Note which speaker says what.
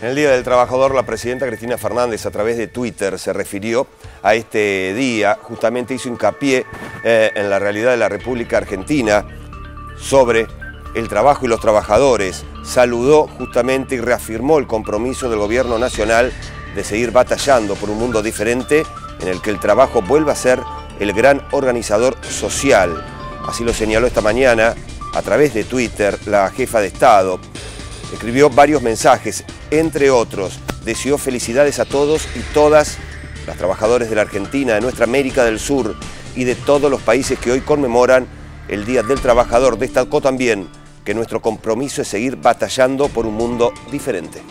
Speaker 1: En el Día del Trabajador, la presidenta Cristina Fernández a través de Twitter se refirió a este día, justamente hizo hincapié eh, en la realidad de la República Argentina sobre el trabajo y los trabajadores. Saludó justamente y reafirmó el compromiso del gobierno nacional de seguir batallando por un mundo diferente en el que el trabajo vuelva a ser el gran organizador social. Así lo señaló esta mañana a través de Twitter la jefa de Estado. Escribió varios mensajes entre otros, deseó felicidades a todos y todas las trabajadores de la Argentina, de nuestra América del Sur y de todos los países que hoy conmemoran el Día del Trabajador. Destacó también que nuestro compromiso es seguir batallando por un mundo diferente.